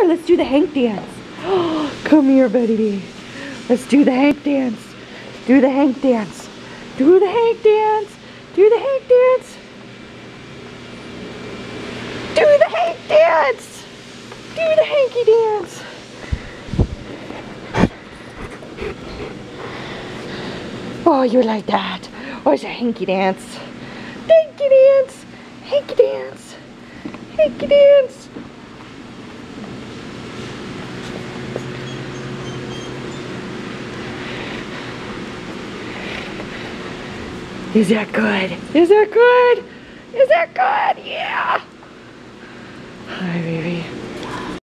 here, let's do the Hank dance. Come here, baby. Let's do the Hank dance. Do the Hank dance. Do the Hank dance. Do the Hank dance. Do the Hank dance. Do the hanky dance. Oh, you like that. Oh, it's a hanky dance. Hanky dance. Hanky dance. Hanky dance. Is that good? Is that good? Is that good? Yeah. Hi, baby.